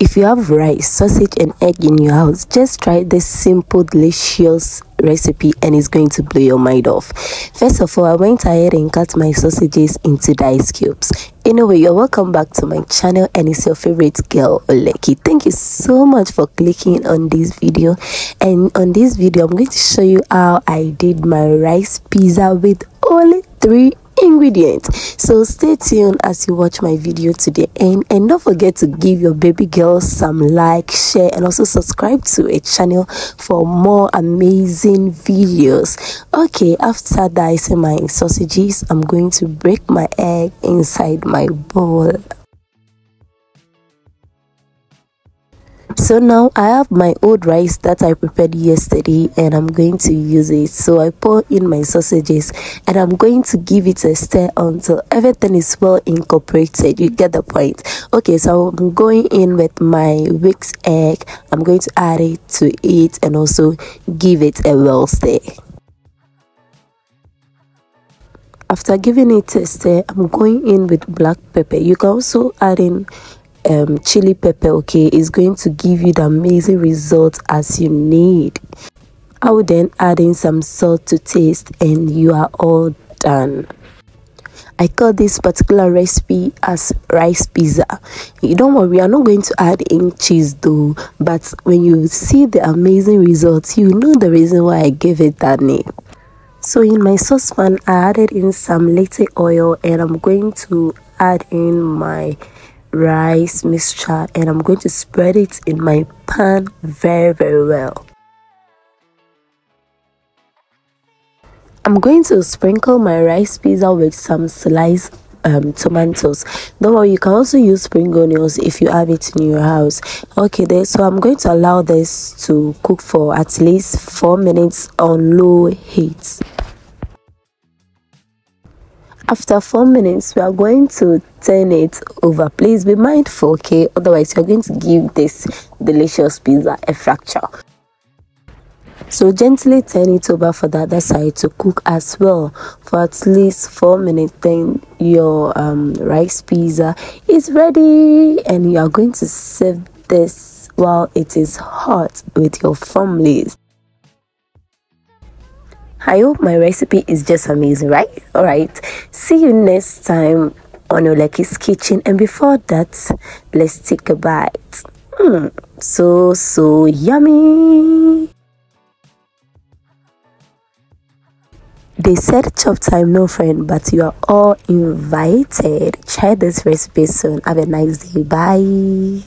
if you have rice sausage and egg in your house just try this simple delicious recipe and it's going to blow your mind off. First of all i went ahead and cut my sausages into dice cubes. Anyway you're welcome back to my channel and it's your favorite girl Olerki. Thank you so much for clicking on this video. And on this video i'm going to show you how i did my rice pizza with only three ingredients. So stay tuned as you watch my video today and and don't forget to give your baby girl some like share and also subscribe to a channel for more amazing videos. Okay after dicing my sausages i'm going to break my egg inside my bowl so now i have my old rice that i prepared yesterday and i'm going to use it. So i pour in my sausages and i'm going to give it a stir until everything is well incorporated. You get the point. Okay so i'm going in with my whipped egg. I'm going to add it to it and also give it a well stir. After giving it a stir i'm going in with black pepper. You can also add in um, chili pepper okay is going to give you the amazing results as you need i will then add in some salt to taste and you are all done I call this particular recipe as rice pizza. You don't worry, we are not going to add in cheese though, but when you see the amazing results, you know the reason why I gave it that name. So in my saucepan, I added in some little oil and I'm going to add in my rice mixture and I'm going to spread it in my pan very very well. I'm going to sprinkle my rice pizza with some sliced um, tomatoes. Worry, you can also use spring onions if you have it in your house. Okay, there. So I'm going to allow this to cook for at least four minutes on low heat after four minutes we are going to turn it over. Please be mindful okay? Otherwise you're going to give this delicious pizza a fracture. So gently turn it over for the other side to cook as well for at least four minutes. Then your um, rice pizza is ready and you are going to serve this while it is hot with your families I hope my recipe is just amazing, right? All right. See you next time on Olerki's Kitchen. And before that, let's take a bite. Mm, so, so yummy. They said chop time, no friend, but you are all invited. Try this recipe soon. Have a nice day. Bye.